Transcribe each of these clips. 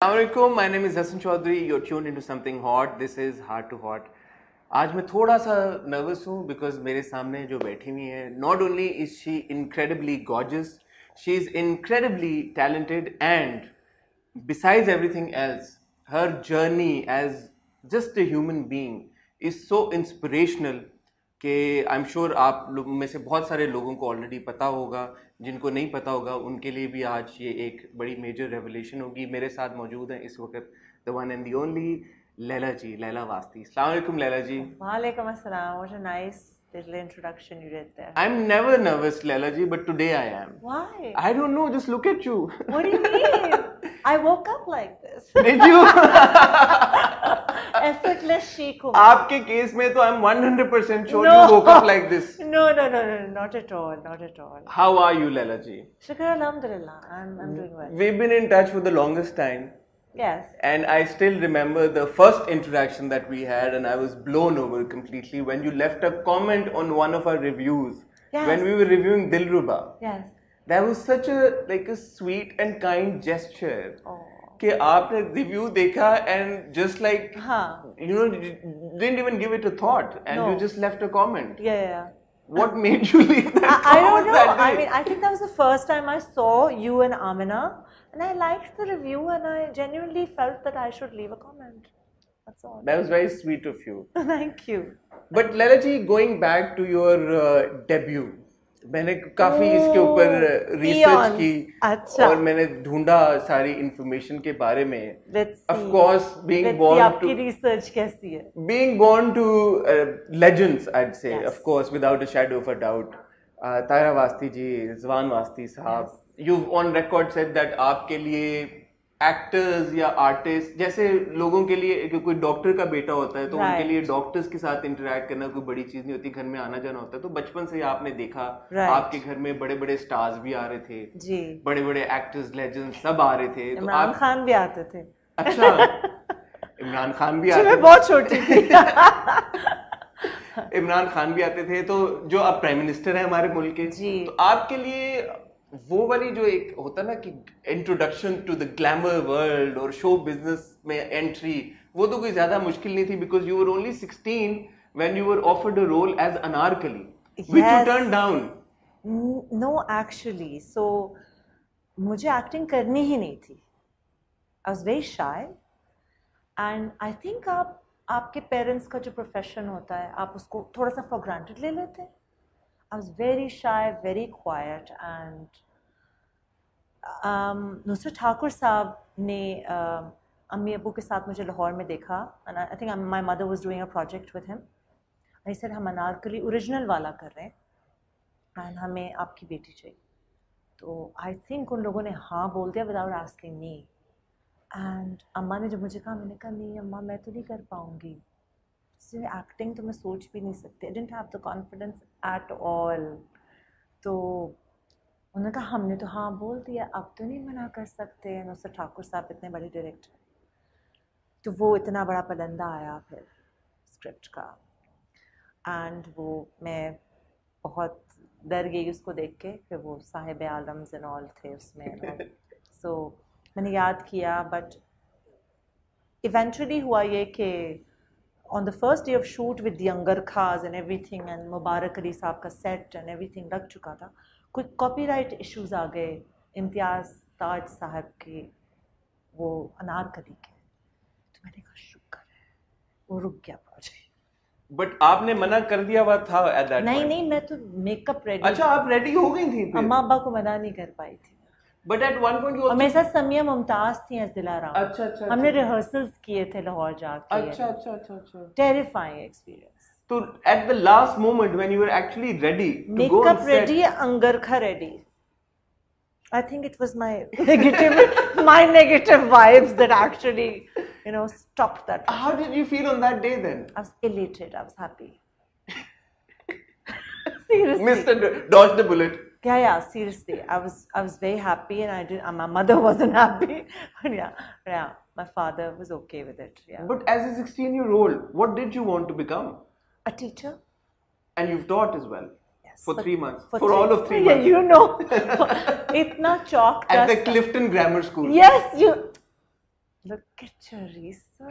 Assalamualaikum, my name is Hassan Chaudhary. You're tuned into something hot. This is Heart to Hot. आज मैं थोड़ा सा nervous हूँ because मेरे सामने जो बैठी हुई है not only is she incredibly gorgeous she is incredibly talented and besides everything else, her journey as just a human being is so inspirational कि आई एम श्योर आप लोग में से बहुत सारे लोगों को ऑलरेडी पता होगा जिनको नहीं पता होगा उनके लिए भी आज ये एक बड़ी मेजर रेवोल्यूशन होगी मेरे साथ मौजूद हैं इस वक्त the one and the only Laila ji Laila Wasti अलैक्म Laila ji Walaikum assalam. What a nice little introduction you did there. Never nervous Laila ji but today I Why? I don't know just look at you What do you mean? I woke up like this. Did you Effortless chic hoo. आपके case में तो I am 100% sure No. You woke up like this No, no, no, no, not at all, not at all. how are you Laila ji Shukr alhamdulillah, I'm, I'm doing well. we've been in touch for the longest time Yes. And I still remember the first interaction that we had, and I was blown over completely when you left a comment on one of our reviews Yes. when we were reviewing Dilruba. Yes. That was such a like a sweet and kind gesture. Oh. कि आपने review देखा and just like हाँ. you know you didn't even give it a thought and No. you just left a comment. Yeah, yeah, yeah. What made you leave that I, I don't comment know. that I day? mean, I think that was the first time I saw you and Amina, and I liked the review, and I genuinely felt that I should leave a comment. That's all. that was very sweet of you. Thank you. But Laila ji going back to your debut uh, मैंने काफ़ी इसके ऊपर oh, research की अच्छा। और मैंने ढूंढा सारी इन्फॉर्मेशन के बारे में। ऑफ़ कोर्स बीइंग आपकी रिसर्च कैसी है। Being born to legends I'd say of course without a shadow of a doubt Tara Wasti ji Jawan Wasti साहब you on record said that आपके लिए एक्टर्स या आर्टिस्ट जैसे लोगों के लिए कोई डॉक्टर का बेटा होता है तो right. उनके लिए डॉक्टर्स के साथ इंटरेक्ट करना कोई बड़ी चीज़ नहीं होती घर में आना जाना होता है तो बचपन से ही आपने देखा Right. आपके घर में बड़े बड़े स्टार्स भी आ रहे थे जी. बड़े बड़े एक्टर्स लेजेंड सब आ रहे थे तो आप खान भी आते थे. अच्छा इमरान खान भी आते बहुत छोटी थी. इमरान खान भी आते थे तो जो अब प्राइम मिनिस्टर है हमारे मुल्क के जी। तो आपके लिए वो वाली जो एक होता ना कि introduction to the glamour world और शो बिज़नेस में एंट्री वो तो कोई ज़्यादा मुश्किल नहीं थी because you were only 16 when you were offered a role as Anarkali which you turn down no actually so मुझे एक्टिंग करनी ही नहीं थी. I was very shy and I think आप आपके पेरेंट्स का जो प्रोफेशन होता है आप उसको थोड़ा सा फॉर ग्रांटेड ले लेते हैं? I was very shy very quiet and Nusrat Thakur sahab ने uh, अम्मी अबू के साथ मुझे लाहौर में देखा and I think my mother was doing a project with him I sir हम अनारकली ओरिजिनल वाला कर रहे हैं एंड हमें आपकी बेटी चाहिए. तो आई थिंक उन लोगों ने हाँ बोल दिया विदाउट आस्किंग मी एंड अम्मा ने जब मुझे कहा मैंने कहा नहीं अम्मा मैं तो नहीं कर पाऊँगी. एक्टिंग तो मैं सोच भी नहीं सकती। I didn't have the confidence at all तो उन्होंने कहा हमने तो हाँ बोल दिया अब तो नहीं मना कर सकते। नुसरत ठाकुर साहब इतने बड़े डायरेक्टर तो वो इतना बड़ा पलंदा आया फिर स्क्रिप्ट का। एंड वो मैं बहुत डर गई उसको देख के फिर वो साहिब आलम्स एंड ऑल थे उसमें सो so, मैंने याद किया बट इवेंचुअली हुआ ये कि on the first day of shoot with younger खास and everything and Mubarak Ali sahab का सेट एंड एवरीथिंग लग चुका था कुछ कॉपीराइट इश्यूज़ आ गए इम्तियाज़ ताज साहब के वो अनारकली के तो मैंने कहा शुक्र है वो रुक गया प्रोजेक्ट बट आपने मना कर दिया हुआ था एट दैट नहीं नहीं मैं तो मेकअप रेडी अच्छा आप रेडी हो गई थी अम्मा अब्बा को मना नहीं कर पाई थी बट एट वन पॉइंट हमेशा समिया मुमताज़ थी अच्छा अच्छा हमने रिहर्सल्स किए थे लाहौर जाके। अच्छा अच्छा अच्छा अच्छा। टेरिफाइंग एक्सपीरियंस तो at the last moment when you were actually ready makeup ready angarkha ready I think it was my negative my negative vibes that actually you know stop that how did you feel on that day then I was elated I was happy seriously mister dodge the bullet Yeah, yeah. Seriously, I was, I was very happy, and I did. My mother wasn't happy, but yeah, yeah. My father was okay with it. Yeah. But as a 16 year old, what did you want to become? a teacher. And you've taught as well. Yes. For three months. For, three- all of three yeah, months. you know, itna chalk At the Clifton Grammar School. Yes, you. Look at your research.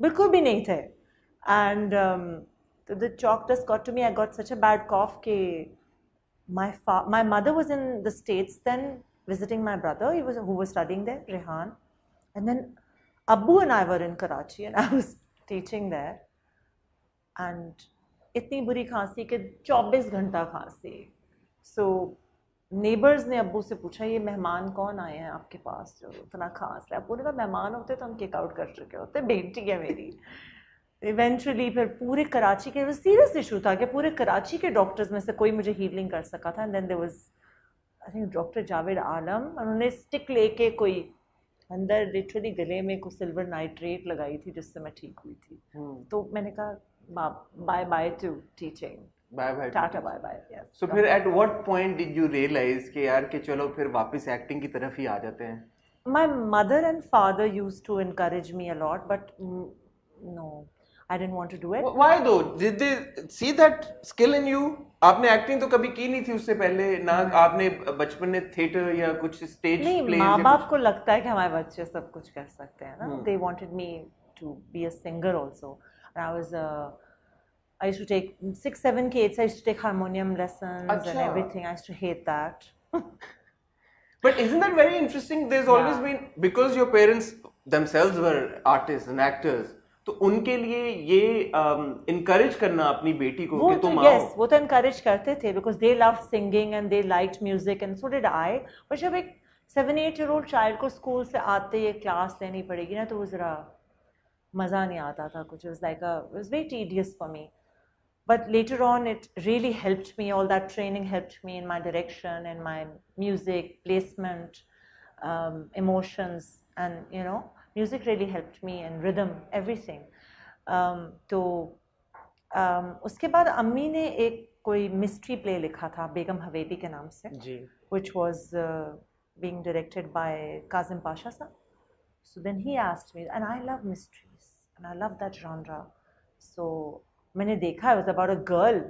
बिल्कुल भी नहीं थे। And the chalk dust got to me I got such a bad cough के my my mother was in the States then visiting my brother who was studying there Rehan and then Abu and I were in Karachi and I was teaching there and इतनी बुरी खांसी कि चौबीस घंटा खांसी। सो neighbours ने अबू से पूछा ये मेहमान कौन आए हैं आपके पास जो इतना खास है? अब्बू ने कहा मेहमान होते तो हम किक आउट कर चुके होते बेटी है मेरी। इवेंचुअली फिर पूरे कराची के सीरियस इशू था कि पूरे कराची के डॉक्टर्स में से कोई मुझे हीलिंग कर सका था। And then there was I think doctor Javed Alam उन्होंने स्टिक लेके कोई अंदर लिटरली गले में कुछ सिल्वर नाइट्रेट लगाई थी जिससे मैं ठीक हुई थी। Hmm. तो मैंने कहा bye bye to teaching bye bye tata bye bye yes so फिर at what point did you realize कि यार कि चलो फिर वापस एक्टिंग की तरफ़ ही आ जाते हैं? My mother and father used to encourage me a lot but no I didn't want to do it why though did they see that skill in you आपने एक्टिंग तो कभी की नहीं थी उससे पहले ना hmm. आपने बचपन में थिएटर या कुछ स्टेज नहीं माँ बाप को लगता है कि हमारे बच्चे सब कुछ कर सकते हैं ना। They wanted me to be a singer also I was i used to take six seven kids i used to take harmonium lessons Achha. and अच्छा। everything i used to hate that But isn't that very interesting? There's always Yeah. been because your parents themselves were artists and actors. तो उनके लिए ये encourage um, करना अपनी बेटी को वो कि तो तुम यस वो तो encourage करते थे because they loved singing and they liked music and so did I पर जब एक seven eight year old child को स्कूल से आते ही क्लास लेनी पड़ेगी ना तो वो ज़रा मज़ा नहीं आता था कुछ it was like a it but later on it really helped me all that training helped me in my direction and my music placement um, emotions and you know music really helped me and rhythm everything um, तो um, उसके बाद अम्मी ने एक कोई mystery play लिखा था बेगम हवेली के नाम से जी which was uh, being directed by Kazim Pasha sir. So then he asked me, and I love mysteries, and I love that genre. So मैंने देखा was about a girl,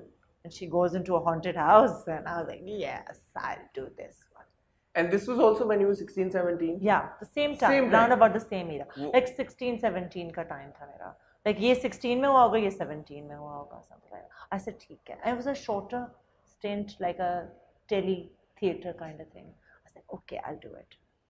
and she goes into a haunted house, and I was like, yes, I'll do this one. And this was also when you were 16, 17? Yeah, the same time, Same round time. about the same era. वो- Like 16, 17 का time था मेरा. Like ये 16 में हुआ होगा, ये 17 में हुआ होगा, something like that. I said ठीक है. And it was a shorter stint, like a tele theater kind of thing. I said, okay, I'll do it.